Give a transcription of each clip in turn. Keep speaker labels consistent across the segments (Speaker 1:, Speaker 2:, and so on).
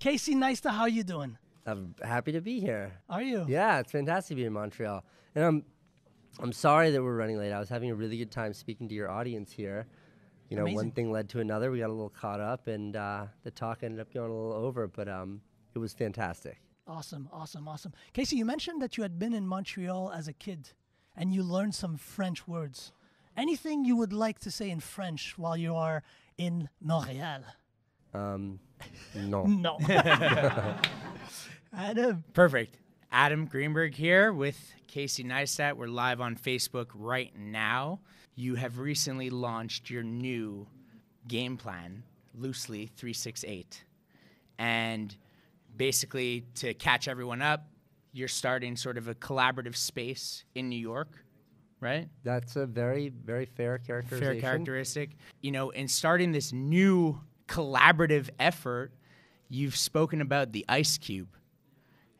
Speaker 1: Casey Neistat, how you doing?
Speaker 2: I'm happy to be here.
Speaker 1: Are you?
Speaker 2: Yeah, it's fantastic to be in Montreal. And I'm I'm sorry that we're running late. I was having a really good time speaking to your audience here. You know, one thing led to another. We got a little caught up, and uh, the talk ended up going a little over, but um, it was fantastic.
Speaker 1: Awesome, awesome, awesome. Casey, you mentioned that you had been in Montreal as a kid and you learned some French words. Anything you would like to say in French while you are in Montreal?
Speaker 2: Um, no.
Speaker 1: No. Adam.
Speaker 3: Perfect. Adam Greenberg here with Casey Neistat. We're live on Facebook right now. You have recently launched your new game plan, Loosely 368. And basically, to catch everyone up, you're starting sort of a collaborative space in New York, right?
Speaker 2: That's a very, very fair characterization.
Speaker 3: Fair characteristic. You know, in starting this new collaborative effort, you've spoken about the ice cube.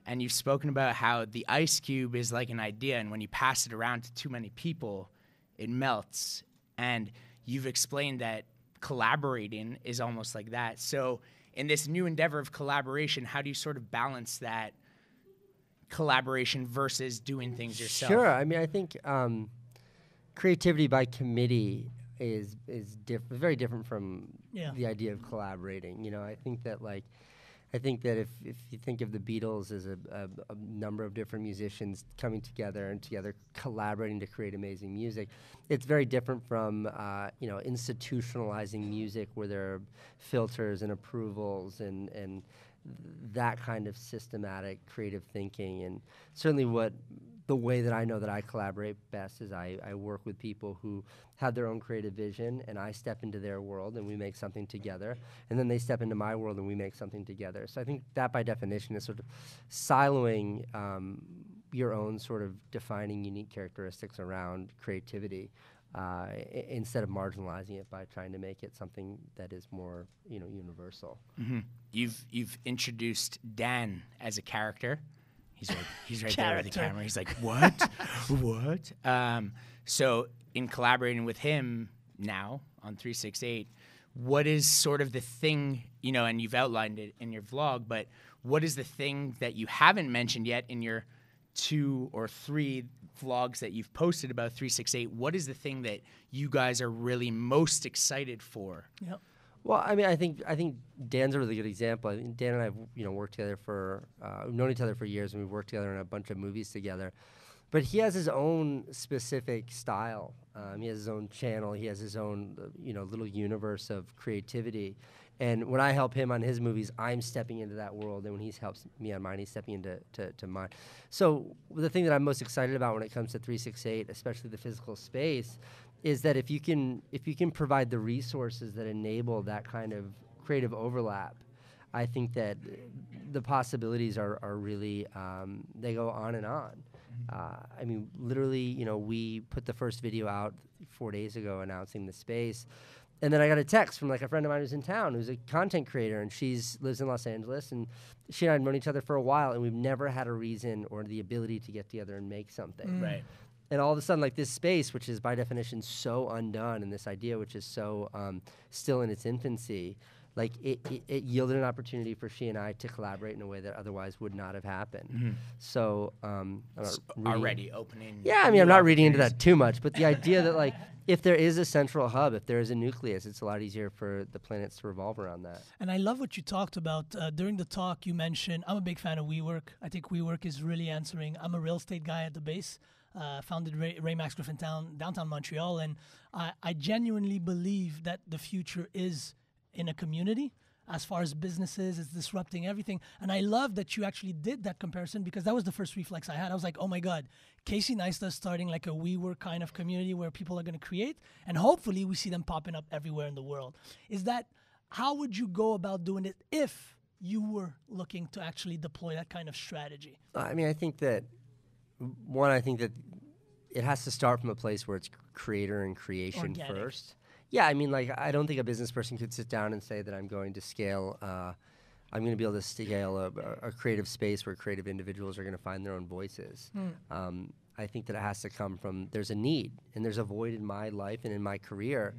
Speaker 3: And you've spoken about how the ice cube is like an idea, and when you pass it around to too many people, it melts. And you've explained that collaborating is almost like that. So, in this new endeavor of collaboration, how do you sort of balance that collaboration versus doing things yourself?
Speaker 2: Sure. I mean, I think um, creativity by committee is is diff- very different from
Speaker 1: Yeah.
Speaker 2: the idea of collaborating. You know, I think that like. I think that if, if you think of the Beatles as a, a, a number of different musicians coming together and together collaborating to create amazing music, it's very different from uh, you know institutionalizing music where there are filters and approvals and and that kind of systematic creative thinking and certainly what the way that I know that I collaborate best is I, I work with people who have their own creative vision and I step into their world and we make something together. And then they step into my world and we make something together. So I think that by definition is sort of siloing um, your own sort of defining unique characteristics around creativity uh, i- instead of marginalizing it by trying to make it something that is more you know universal.
Speaker 3: You've you've introduced Dan as a character. He's right, he's right there with the camera. He's like, what? what? Um, so in collaborating with him now on 368, what is sort of the thing, you know, and you've outlined it in your vlog, but what is the thing that you haven't mentioned yet in your two or three vlogs that you've posted about 368? What is the thing that you guys are really most excited for?
Speaker 1: Yep.
Speaker 2: Well, I mean, I think I think Dan's a really good example. I think Dan and I have you know worked together for uh, we've known each other for years, and we've worked together in a bunch of movies together. But he has his own specific style. Um, he has his own channel. He has his own you know little universe of creativity. And when I help him on his movies, I'm stepping into that world, and when he helps me on mine, he's stepping into to, to mine. So the thing that I'm most excited about when it comes to 368, especially the physical space, is that if you can if you can provide the resources that enable that kind of creative overlap, I think that the possibilities are, are really um, they go on and on. Uh, I mean, literally, you know, we put the first video out four days ago announcing the space, and then I got a text from like a friend of mine who's in town, who's a content creator, and she's lives in Los Angeles, and she and I have known each other for a while, and we've never had a reason or the ability to get together and make something
Speaker 3: Right.
Speaker 2: And all of a sudden like this space which is by definition so undone and this idea which is so um, still in its infancy like it, it, it yielded an opportunity for she and i to collaborate in a way that otherwise would not have happened so um, I'm reading-
Speaker 3: already opening.
Speaker 2: yeah i mean i'm not reading into that too much but the idea that like if there is a central hub if there is a nucleus it's a lot easier for the planets to revolve around that
Speaker 1: And I love what you talked about uh, during the talk. You mentioned I'm a big fan of WeWork. I think WeWork is really answering. I'm a real estate guy at the base. Uh, founded Ray, Raymax Griffintown, downtown Montreal, and I, I genuinely believe that the future is in a community. As far as businesses, it's disrupting everything. And I love that you actually did that comparison because that was the first reflex I had. I was like, oh my God, Casey Neistat starting like a we WeWork kind of community where people are going to create. And hopefully we see them popping up everywhere in the world. Is that how would you go about doing it if you were looking to actually deploy that kind of strategy?
Speaker 2: I mean, I think that one, I think that it has to start from a place where it's creator and creation
Speaker 1: Organic.
Speaker 2: first. Yeah, I mean, like I don't think a business person could sit down and say that I'm going to scale. Uh, I'm going to be able to scale a, a- creative space where creative individuals are going to find their own voices. Um, I think that it has to come from there's a need and there's a void in my life and in my career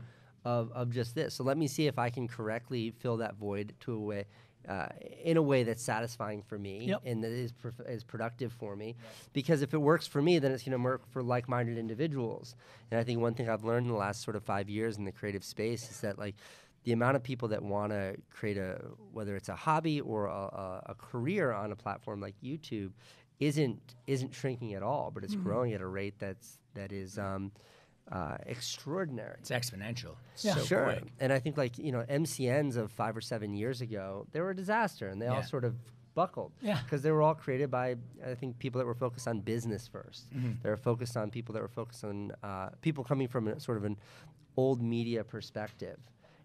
Speaker 2: of, of just this. So let me see if I can correctly fill that void to a way uh, in a way that's satisfying for me
Speaker 1: Yep.
Speaker 2: and that is, prof- is productive for me. Because if it works for me, then it's going to work for like minded individuals. And I think one thing I've learned in the last sort of five years in the creative space is that, like, the amount of people that want to create a, whether it's a hobby or a, a, a career on a platform like YouTube, isn't isn't shrinking at all, but it's growing at a rate that's that is um, uh, extraordinary.
Speaker 3: It's exponential.
Speaker 1: Yeah.
Speaker 3: So
Speaker 2: sure.
Speaker 3: quick.
Speaker 2: And I think like you know MCNs of five or seven years ago, they were a disaster, and they all sort of buckled.
Speaker 1: Yeah.
Speaker 2: Because they were all created by I think people that were focused on business 1st
Speaker 3: Mm-hmm.
Speaker 2: They were focused on people that were focused on uh, people coming from a, sort of an old media perspective,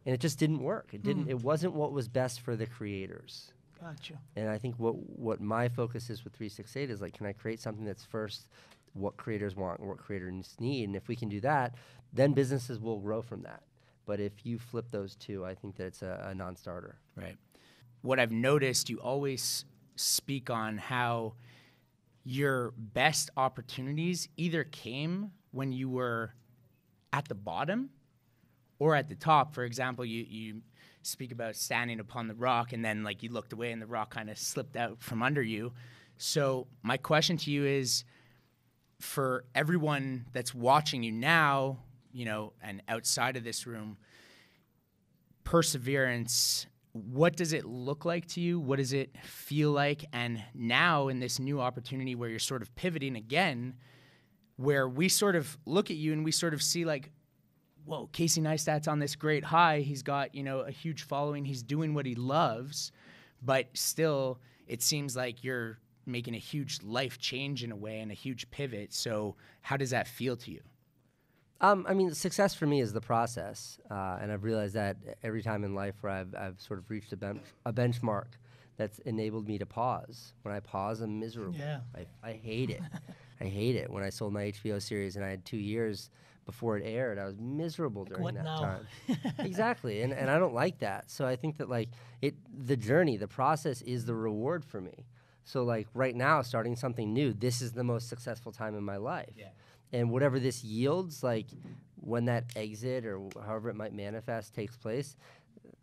Speaker 2: and it just didn't work. It didn't. It wasn't what was best for the creators.
Speaker 1: Gotcha.
Speaker 2: And I think what what my focus is with 368 is like, can I create something that's first what creators want and what creators need? And if we can do that, then businesses will grow from that. But if you flip those two, I think that it's a, a non-starter.
Speaker 3: Right. What I've noticed, you always speak on how your best opportunities either came when you were at the bottom or at the top. For example, you, you speak about standing upon the rock and then like you looked away and the rock kind of slipped out from under you. So my question to you is for everyone that's watching you now, you know, and outside of this room, perseverance what does it look like to you? What does it feel like? And now in this new opportunity where you're sort of pivoting again where we sort of look at you and we sort of see like whoa casey neistat's on this great high. He's got you know a huge following. He's doing what he loves. But still it seems like you're making a huge life change in a way and a huge pivot so how does that feel to you
Speaker 2: Um, I mean, success for me is the process, uh, and I've realized that every time in life where I've, I've sort of reached a, bench, a benchmark that's enabled me to pause. When I pause, I'm miserable.
Speaker 1: Yeah.
Speaker 2: I, I hate it. I hate it. When I sold my HBO series and I had two years before it aired, I was miserable during
Speaker 1: what
Speaker 2: that
Speaker 1: now?
Speaker 2: time. exactly, and and I don't like that. So I think that like it, the journey, the process is the reward for me. So like right now, starting something new, this is the most successful time in my life.
Speaker 3: Yeah.
Speaker 2: And whatever this yields, like when that exit or however it might manifest takes place,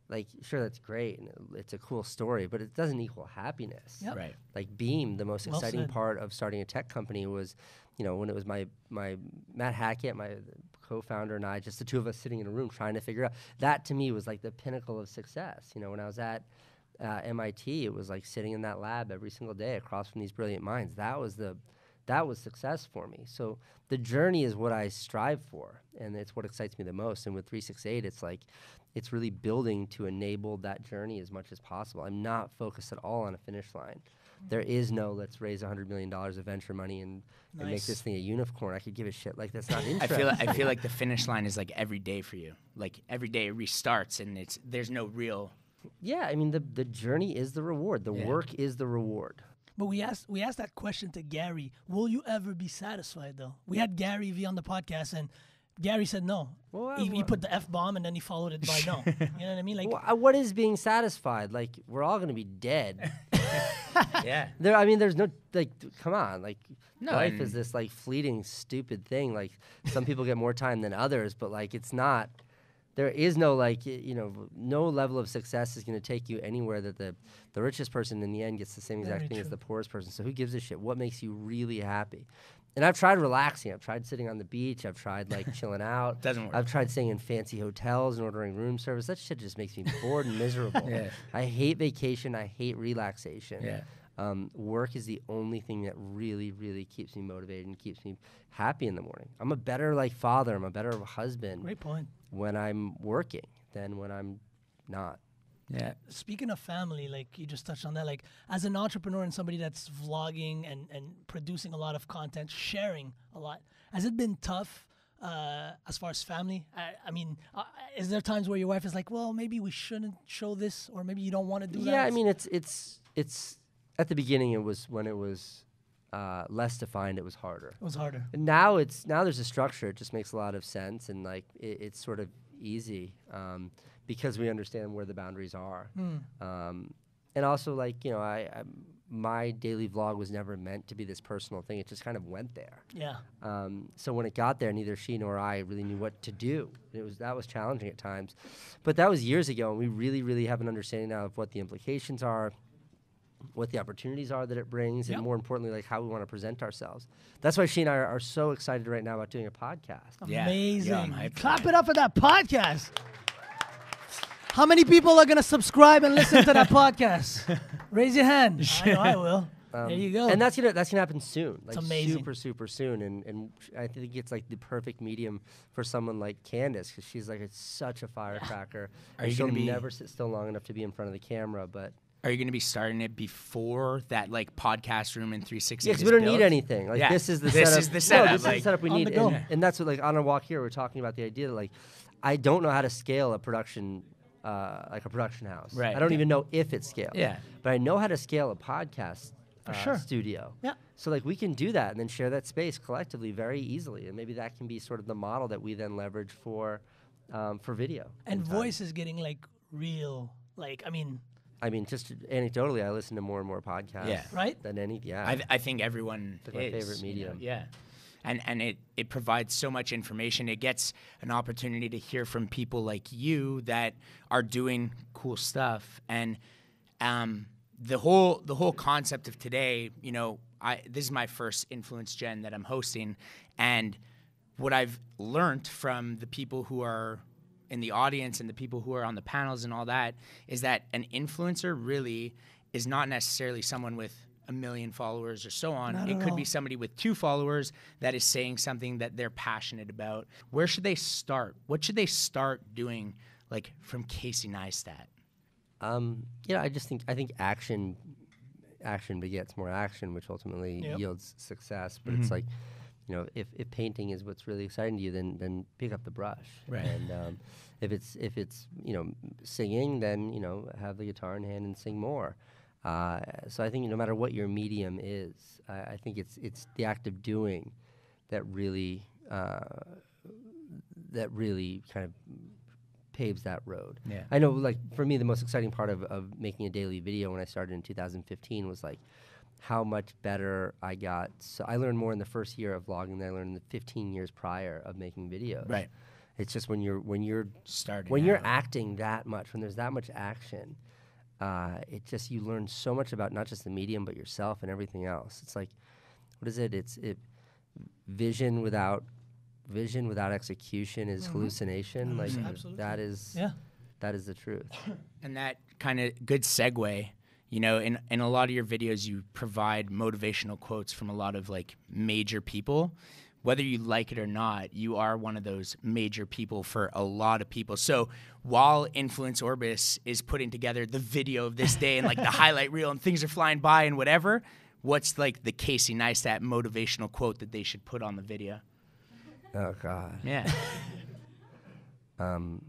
Speaker 2: like sure that's great and it's a cool story, but it doesn't equal happiness
Speaker 1: Yep.
Speaker 3: right
Speaker 2: like Beme, the most
Speaker 1: Well
Speaker 2: exciting
Speaker 1: said.
Speaker 2: part of starting a tech company was, you know, when it was my my Matt Hackett, my co-founder, and I, just the two of us sitting in a room trying to figure out. That to me was like the pinnacle of success. You know, when I was at uh, MIT, it was like sitting in that lab every single day across from these brilliant minds. That was the that was success for me. So the journey is what I strive for, and it's what excites me the most. And with 368, it's like it's really building to enable that journey as much as possible. I'm not focused at all on a finish line. There is no let's raise $100 million of venture money and, and make this thing a unicorn. I could give a shit. Like, that's not
Speaker 3: I
Speaker 2: interesting.
Speaker 3: feel I feel like the finish line is like every day for you. Like every day it restarts and it's there's no real
Speaker 2: yeah, I mean, the, the journey is the reward. The
Speaker 3: Yeah.
Speaker 2: work is the reward.
Speaker 1: But we asked we asked that question to Gary. Will you ever be satisfied though? We had Gary V on the podcast and Gary said no.
Speaker 2: Well,
Speaker 1: he, he put the f bomb and then he followed it by no. you know what I mean? Like
Speaker 2: Well, what is being satisfied? Like, we're all going to be dead.
Speaker 3: Yeah.
Speaker 2: There, I mean, there's no like. Come on, like
Speaker 3: No,
Speaker 2: life
Speaker 3: and-
Speaker 2: is this like fleeting, stupid thing. Like some people get more time than others, but like it's not. There is no like you know no level of success is going to take you anywhere that the the richest person in the end gets the same exact
Speaker 1: Very
Speaker 2: thing as the poorest person. So who gives a shit? What makes you really happy? And I've tried relaxing. I've tried sitting on the beach. I've tried like chilling out.
Speaker 3: Doesn't work.
Speaker 2: I've tried staying in fancy hotels and ordering room service. That shit just makes me bored and miserable.
Speaker 3: Yeah.
Speaker 2: I hate vacation. I hate relaxation.
Speaker 3: Yeah.
Speaker 2: Um, work is the only thing that really, really keeps me motivated and keeps me happy in the morning. I'm a better like father. I'm a better husband
Speaker 1: great point.
Speaker 2: When I'm working than when I'm not.
Speaker 3: Yeah.
Speaker 1: Speaking of family, like you just touched on that, like as an entrepreneur and somebody that's vlogging and, and producing a lot of content, sharing a lot, has it been tough uh, as far as family? I, I mean, uh, is there times where your wife is like, well, maybe we shouldn't show this, or maybe you don't want to do that?
Speaker 2: Yeah, I mean it's it's it's at the beginning it was when it was uh, less defined it was harder.
Speaker 1: it was harder.
Speaker 2: And now it's now there's a structure. It just makes a lot of sense and like it, it's sort of easy um, because we understand where the boundaries are. Um, and also like you know I, I my daily vlog was never meant to be this personal thing. It just kind of went there.
Speaker 1: Yeah.
Speaker 2: Um, so when it got there, neither she nor I really knew what to do. It was that was challenging at times, but that was years ago, and we really, really have an understanding now of what the implications are, what the opportunities are that it brings,
Speaker 1: Yep.
Speaker 2: and more importantly, like how we want to present ourselves. That's why she and I are, are so excited right now about doing a podcast.
Speaker 3: Yeah.
Speaker 1: Amazing.
Speaker 3: Yeah, I'm hyped
Speaker 1: Clap
Speaker 3: that.
Speaker 1: it up for that podcast. How many people are going to subscribe and listen to that podcast? Raise your hand. I know I will. there you go.
Speaker 2: Um, And that's gonna that's gonna happen soon. Like
Speaker 1: amazing.
Speaker 2: super super soon. And and I think it's like the perfect medium for someone like Candice because she's like it's such a firecracker.
Speaker 3: Are
Speaker 2: and
Speaker 3: you
Speaker 2: she'll
Speaker 3: gonna be-
Speaker 2: never sit still long enough to be in front of the camera. But
Speaker 3: Are you going to be starting it before that like podcast room in 360?
Speaker 2: yeah, 'cause
Speaker 3: is
Speaker 2: we don't
Speaker 3: built?
Speaker 2: need anything. Like
Speaker 3: Yeah.
Speaker 2: this is the
Speaker 3: This
Speaker 2: setup.
Speaker 3: is the setup.
Speaker 2: No,
Speaker 3: setup,
Speaker 2: this is
Speaker 3: like-
Speaker 2: the setup we need.
Speaker 1: the.
Speaker 2: And, and that's what like on our walk here we're talking about the idea that like I don't know how to scale a production. Uh, like a production house.
Speaker 3: Right.
Speaker 2: I don't
Speaker 3: Yeah.
Speaker 2: even know if it's scaled.
Speaker 3: Yeah.
Speaker 2: But I know how to scale a podcast
Speaker 1: For
Speaker 2: uh,
Speaker 1: sure.
Speaker 2: studio.
Speaker 1: Yeah.
Speaker 2: So like we can do that and then share that space collectively very easily, and maybe that can be sort of the model that we then leverage for um, for video.
Speaker 1: and
Speaker 2: in time.
Speaker 1: voice is getting like real. Like, I mean,
Speaker 2: I mean, just anecdotally, I listen to more and more podcasts.
Speaker 3: Yeah.
Speaker 1: Right?
Speaker 2: Than any. Yeah.
Speaker 3: I, th- I think everyone
Speaker 2: It's like my
Speaker 3: is,
Speaker 2: favorite
Speaker 3: you know,
Speaker 2: medium.
Speaker 3: yeah, and and it it provides so much information. It gets an opportunity to hear from people like you that are doing cool stuff, and um, the whole the whole concept of today. You know, I this is my first influence gen that I'm hosting, and what I've learned from the people who are in the audience and the people who are on the panels and all that is that an influencer really is not necessarily someone with a million followers or so on.
Speaker 1: Not
Speaker 3: it could
Speaker 1: all.
Speaker 3: be somebody with two followers that is saying something that they're passionate about. Where should they start? What should they start doing like from Casey Neistat?
Speaker 2: Um, yeah, I just think I think action, action begets more action, which ultimately
Speaker 1: Yep.
Speaker 2: yields success. But it's like, you know, if, if painting is what's really exciting to you, then then pick up the brush.
Speaker 3: Right.
Speaker 2: And um, if it's if it's you know singing, then you know have the guitar in hand and sing more. Uh, so I think no matter what your medium is, I, I think it's it's the act of doing that really uh, that really kind of paves that road.
Speaker 3: Yeah.
Speaker 2: I know, like for me, the most exciting part of, of making a daily video when I started in 2015 was like how much better I got. So I learned more in the first year of vlogging than I learned in the 15 years prior of making videos.
Speaker 3: Right.
Speaker 2: It's just when you're when you're
Speaker 3: Starting
Speaker 2: when you're acting that much, when there's that much action, uh, it just you learn so much about not just the medium but yourself and everything else. It's like, what is it? It's it vision without vision without execution is hallucination. Like
Speaker 1: Mhm. Absolutely.
Speaker 2: that is
Speaker 1: yeah.
Speaker 2: that is the truth.
Speaker 3: And that kind of good segue, you know, in, in a lot of your videos, you provide motivational quotes from a lot of like major people. Whether you like it or not, you are one of those major people for a lot of people. So while Influence Orbis is putting together the video of this day and like the highlight reel and things are flying by and whatever, what's like the Casey Neistat motivational quote that they should put on the video?
Speaker 2: Oh God.
Speaker 3: Yeah.
Speaker 2: Um,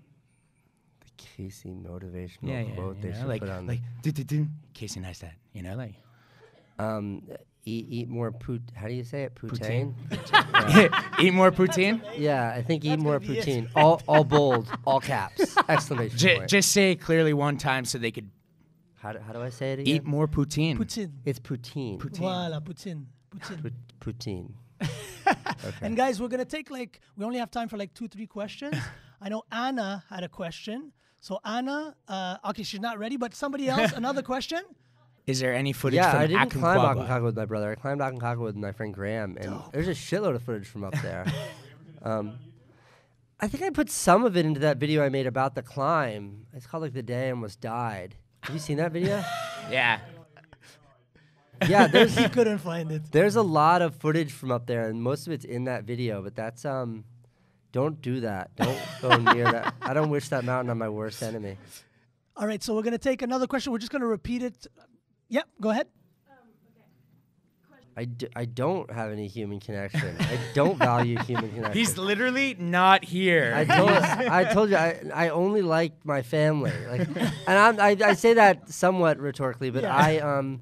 Speaker 2: Casey motivational
Speaker 3: yeah, yeah.
Speaker 2: quote
Speaker 3: you
Speaker 2: they
Speaker 3: know,
Speaker 2: should
Speaker 3: like,
Speaker 2: put on.
Speaker 3: like, Casey Neistat, you know, like.
Speaker 2: um, eat eat more pout. How do you say it?
Speaker 3: Poutine.
Speaker 2: Poutine.
Speaker 3: Eat more poutine?
Speaker 2: yeah, I think eat more
Speaker 1: gonna be it.
Speaker 2: poutine. all all bold, all caps, exclamation
Speaker 3: J-
Speaker 2: point.
Speaker 3: just say it clearly one time so they could
Speaker 2: how, do, how do I say it again?
Speaker 3: eat more poutine.
Speaker 1: Poutine.
Speaker 2: It's poutine.
Speaker 1: Voila, Poutine. Poutine.
Speaker 2: Pout- poutine.
Speaker 1: And guys, we're gonna take like we only have time for like two, three questions. I know Anna had a question. So Anna, uh, okay, she's not ready, but somebody else, another question.
Speaker 3: Is there any footage
Speaker 2: Yeah,
Speaker 3: from
Speaker 2: I didn't climb
Speaker 3: Aconcagua?
Speaker 2: Aconcagua with my brother. I climbed Aconcagua with my friend Graham, and there's a shitload of footage from up there. um, I think I put some of it into that video I made about the climb. It's called like "The Day I Almost Died." Have you seen that video?
Speaker 3: Yeah.
Speaker 2: yeah, there's
Speaker 1: he couldn't find it.
Speaker 2: there's a lot of footage from up there, and most of it's in that video. But that's um, don't do that. Don't go near that. I don't wish that mountain on my worst enemy.
Speaker 1: All right, so we're gonna take another question. We're just gonna repeat it. Yep, go ahead.
Speaker 2: I, d- I don't have any human connection. I don't value human connection.
Speaker 3: He's literally not here.
Speaker 2: I told I told you I, I only like my family. Like, and I'm, I I say that somewhat rhetorically, but
Speaker 1: Yeah.
Speaker 2: I um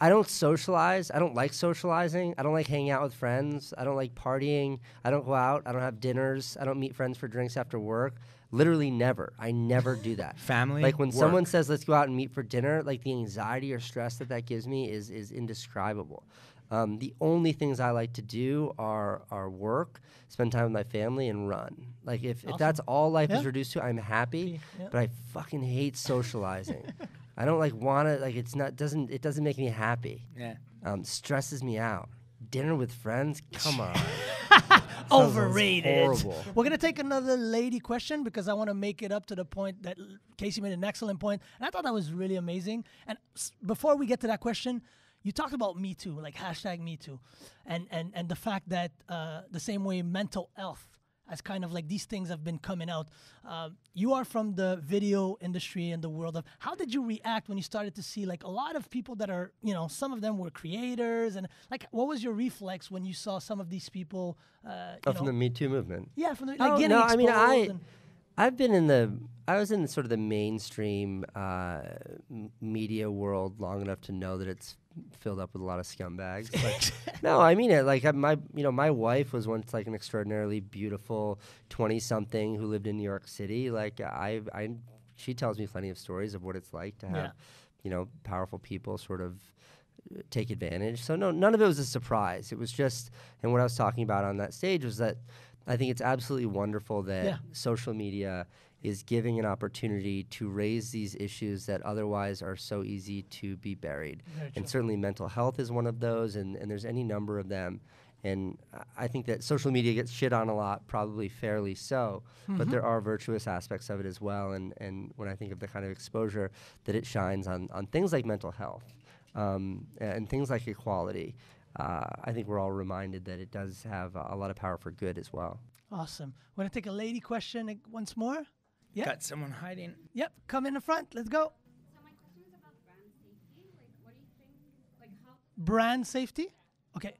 Speaker 2: I don't socialize. I don't like socializing. I don't like hanging out with friends. I don't like partying. I don't go out. I don't have dinners. I don't meet friends for drinks after work. Literally never. I never do that.
Speaker 3: Family,
Speaker 2: Like when
Speaker 3: work.
Speaker 2: someone says let's go out and meet for dinner, like the anxiety or stress that that gives me is is indescribable. Um, the only things I like to do are are work, spend time with my family, and run. Like if, if that's all life
Speaker 1: Yeah.
Speaker 2: is reduced to, I'm happy.
Speaker 1: Yeah.
Speaker 2: But I fucking hate socializing. I don't like want to like it's not doesn't it doesn't make me happy.
Speaker 3: yeah.
Speaker 2: Um, stresses me out. Dinner with friends, come on.
Speaker 1: Overrated.
Speaker 2: horrible.
Speaker 1: We're gonna take another lady question because I want to make it up to the point that Casey made an excellent point, and I thought that was really amazing. And s- before we get to that question, you talked about Me Too, like hashtag Me Too, and and and the fact that uh, the same way mental health as kind of like these things have been coming out. Uh, you are from the video industry and the world of. How did you react when you started to see like a lot of people that are, you know, some of them were creators, and like, what was your reflex when you saw some of these people? Uh, you
Speaker 2: Oh,
Speaker 1: know,
Speaker 2: from the Me Too movement.
Speaker 1: yeah, from the like
Speaker 2: Oh,
Speaker 1: getting
Speaker 2: no. I mean, I. I've been in the, I was in the sort of the mainstream uh, m- media world long enough to know that it's filled up with a lot of scumbags. But no, I mean it. Like I, my, you know, my wife was once like an extraordinarily beautiful twenty-something who lived in New York City. Like I, I, she tells me plenty of stories of what it's like to have,
Speaker 1: Yeah.
Speaker 2: you know, powerful people sort of uh, take advantage. So no, none of it was a surprise. It was just, and what I was talking about on that stage was that I think it's absolutely wonderful that
Speaker 1: Yeah.
Speaker 2: social media is giving an opportunity to raise these issues that otherwise are so easy to be buried.
Speaker 1: Very
Speaker 2: And
Speaker 1: true.
Speaker 2: certainly mental health is one of those, and, and there's any number of them. And I- think that social media gets shit on a lot, probably fairly so, but there are virtuous aspects of it as well. And, and when I think of the kind of exposure that it shines on, on things like mental health um, and things like equality, uh, I think we're all reminded that it does have a, lot of power for good as well.
Speaker 1: awesome. Want to take a lady question once more? Yeah.
Speaker 3: Got someone hiding.
Speaker 1: Yep. Come in the front. Let's go.
Speaker 4: So my question is about brand safety. Like, what do you think? Like, how
Speaker 1: Brand safety. Okay.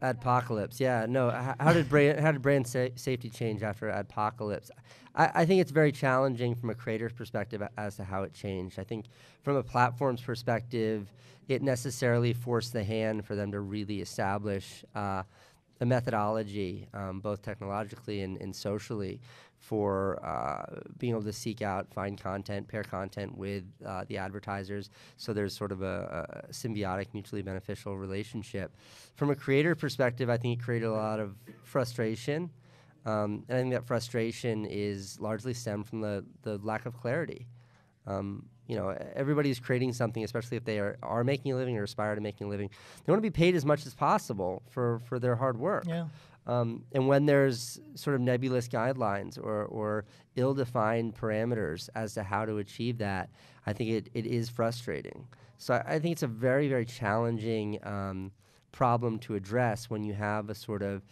Speaker 2: Adpocalypse, yeah. No, h- how did brand how did brand sa- safety change after Adpocalypse? I, I think it's very challenging from a creator's perspective as to how it changed. I think from a platform's perspective, it necessarily forced the hand for them to really establish uh, a methodology, um, both technologically and, and socially, for uh, being able to seek out, find content, pair content with uh, the advertisers. So there's sort of a, a symbiotic, mutually beneficial relationship. From a creator perspective, I think it created a lot of frustration. Um, and I think that frustration is largely stemmed from the, the lack of clarity. Um, you know, everybody's creating something, especially if they are, are making a living or aspire to making a living. They want to be paid as much as possible for, for their hard work.
Speaker 1: Yeah.
Speaker 2: Um, and when there's sort of nebulous guidelines or, or ill defined parameters as to how to achieve that, I think it, it is frustrating. So I, I think it's a very, very challenging um, problem to address when you have a sort of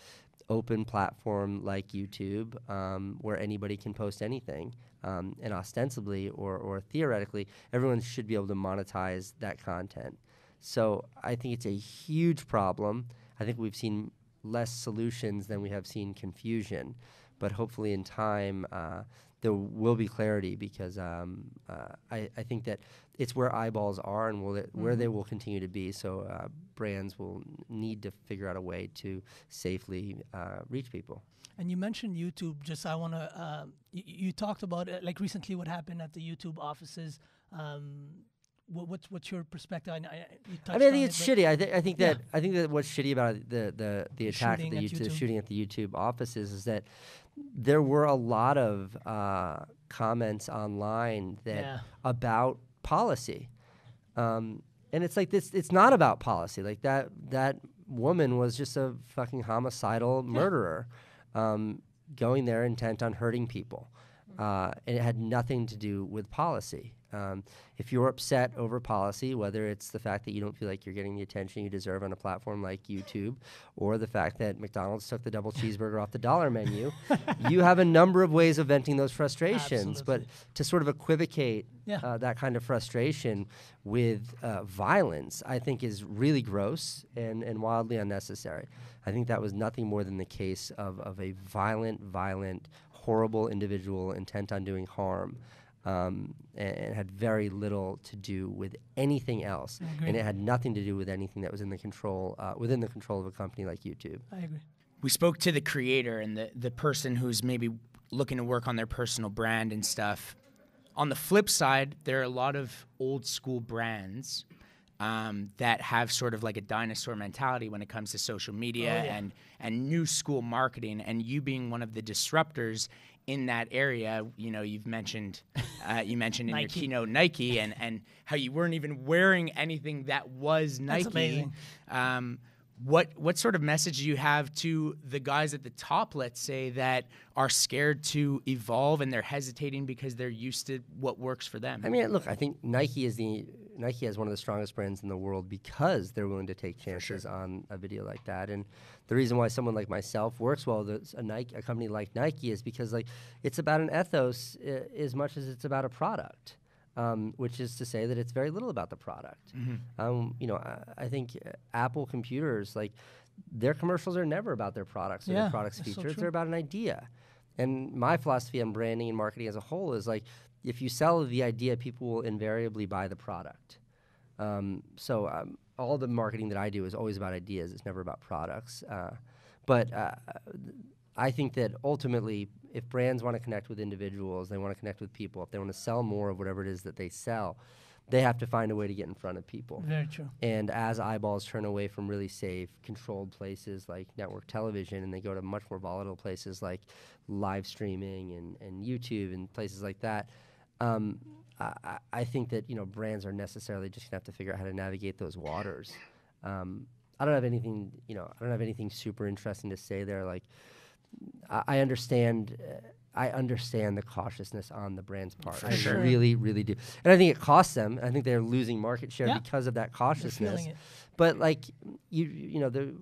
Speaker 2: open platform like YouTube um, where anybody can post anything. Um, and ostensibly or, or theoretically, everyone should be able to monetize that content. So I think it's a huge problem. I think we've seen less solutions than we have seen confusion. But hopefully, in time, uh, there will be clarity because um, uh, I, I think that it's where eyeballs are and will it, where they will continue to be. So uh, brands will need to figure out a way to safely uh, reach people.
Speaker 1: And you mentioned YouTube. Just I want to. Um, you, you talked about uh, like recently what happened at the YouTube offices. Um, what, what's what's your perspective? I, I,
Speaker 2: I mean, I think it's
Speaker 1: but-
Speaker 2: shitty. I, th- I think
Speaker 1: Yeah.
Speaker 2: that I think that what's shitty about the the the attack
Speaker 1: shooting
Speaker 2: at the,
Speaker 1: at
Speaker 2: YouTube, shooting at the YouTube offices is that there were a lot of uh, comments online that
Speaker 1: Yeah.
Speaker 2: about policy, um, and it's like this. It's not about policy. Like that that woman was just a fucking homicidal murderer, um, going there intent on hurting people, uh, and it had nothing to do with policy. Um, if you're upset over policy, whether it's the fact that you don't feel like you're getting the attention you deserve on a platform like YouTube, or the fact that McDonald's took the double cheeseburger off the dollar menu, you have a number of ways of venting those frustrations.
Speaker 1: Absolutely.
Speaker 2: But to sort of equivocate
Speaker 1: Yeah.
Speaker 2: uh, that kind of frustration with uh, violence, I think is really gross and, and wildly unnecessary. I think that was nothing more than the case of, of a violent, violent, horrible individual intent on doing harm. Um, and, and had very little to do with anything else,
Speaker 1: agree.
Speaker 2: and it had nothing to do with anything that was in the control uh, within the control of a company like YouTube.
Speaker 1: I agree.
Speaker 3: we spoke to the creator and the, the person who's maybe looking to work on their personal brand and stuff. On the flip side, there are a lot of old school brands um, that have sort of like a dinosaur mentality when it comes to social media
Speaker 1: Oh, yeah.
Speaker 3: and and new school marketing. And you being one of the disruptors in that area, you know, you've mentioned uh, you mentioned in your keynote Nike and and how you weren't even wearing anything that was Nike.
Speaker 1: That's amazing.
Speaker 3: Um, what what sort of message do you have to the guys at the top, let's say, that are scared to evolve and they're hesitating because they're used to what works for them?
Speaker 2: I mean, look, I think Nike is the Nike has one of the strongest brands in the world because they're willing to take chances on a video like that. And the reason why someone like myself works well with a Nike, a company like Nike, is because like it's about an ethos uh, as much as it's about a product. Um, which is to say that it's very little about the product. Um, you know, I, I think uh, Apple computers, like their commercials are never about their products or
Speaker 1: Yeah,
Speaker 2: their products
Speaker 1: that's so
Speaker 2: features. They're about an idea. And my philosophy on branding and marketing as a whole is like, if you sell the idea, people will invariably buy the product. Um, so um, all the marketing that I do is always about ideas. It's never about products. Uh, but uh, I think that ultimately, if brands want to connect with individuals, they want to connect with people. If they want to sell more of whatever it is that they sell, they have to find a way to get in front of people.
Speaker 1: Very true.
Speaker 2: And as eyeballs turn away from really safe, controlled places like network television and they go to much more volatile places like live streaming and, and YouTube and places like that, um, I, I- think that you know brands are necessarily just gonna have to figure out how to navigate those waters. Um, I don't have anything, you know, I don't have anything super interesting to say there. Like, I, I understand. Uh, I understand the cautiousness on the brand's part. I
Speaker 1: sure.
Speaker 2: really, really do, and I think it costs them. I think they're losing market share
Speaker 1: Yeah.
Speaker 2: because of that cautiousness. But like you, you know, the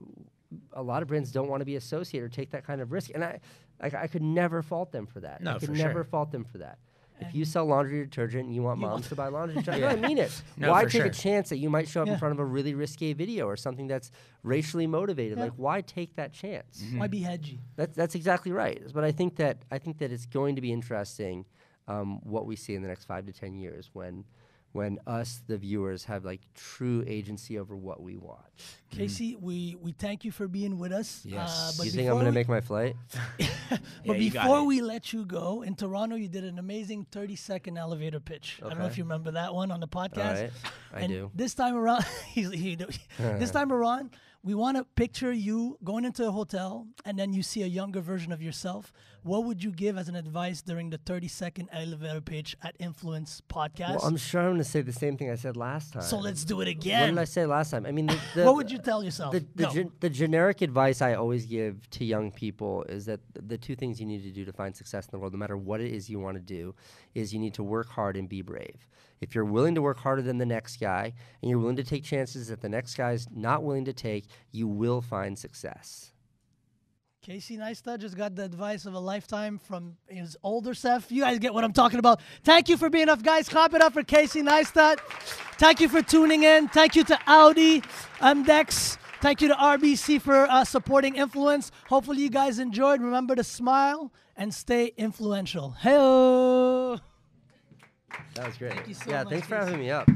Speaker 2: a lot of brands don't want to be associated or take that kind of risk, and I, I, I could never fault them for that.
Speaker 3: No,
Speaker 2: I could
Speaker 3: for
Speaker 2: never
Speaker 3: sure.
Speaker 2: fault them for that. If you sell laundry detergent and you want
Speaker 1: You
Speaker 2: moms
Speaker 1: want-
Speaker 2: to buy laundry detergent, no, I mean it.
Speaker 3: No,
Speaker 2: why take
Speaker 3: sure.
Speaker 2: a chance that you might show up
Speaker 1: Yeah.
Speaker 2: in front of a really risque video or something that's racially motivated?
Speaker 1: Yeah.
Speaker 2: Like, why take that chance?
Speaker 1: Why be hedgy?
Speaker 2: That's that's exactly right. But I think that I think that it's going to be interesting um, what we see in the next five to ten years when when us the viewers have like true agency over what we watch.
Speaker 1: Casey, we, we thank you for being with us.
Speaker 3: Yes.
Speaker 1: Uh, but
Speaker 2: you think I'm gonna make my flight?
Speaker 1: But
Speaker 3: you got
Speaker 1: before we let you go, in Toronto, you did an amazing 30 second elevator pitch. I don't know if you remember that one on the podcast.
Speaker 2: All right, I
Speaker 1: and
Speaker 2: do.
Speaker 1: This time around, he's, he, this time around, we want to picture you going into a hotel and then you see a younger version of yourself. What would you give as an advice during the 30 second elevator pitch at Influence podcast?
Speaker 2: Well, I'm sure I'm gonna say the same thing I said last time.
Speaker 1: so let's do it again.
Speaker 2: What did I say last time? I mean, the, the,
Speaker 1: what would you tell yourself?
Speaker 2: the, the, gen- the generic advice I always give to young people is that the two things you need to do to find success in the world, no matter what it is you want to do, is you need to work hard and be brave. If you're willing to work harder than the next guy and you're willing to take chances that the next guy's not willing to take, you will find success.
Speaker 1: Casey Neistat just got the advice of a lifetime from his older self. You guys get what I'm talking about. Thank you for being up, guys. Clap it up for Casey Neistat. Thank you for tuning in. Thank you to Audi, MDEX. Thank you to RBC for uh, supporting Influence. Hopefully, you guys enjoyed. Remember to smile and stay influential. Hey.
Speaker 2: That was great.
Speaker 1: Thank you so
Speaker 2: yeah,
Speaker 1: much.
Speaker 2: Yeah, thanks for having me up.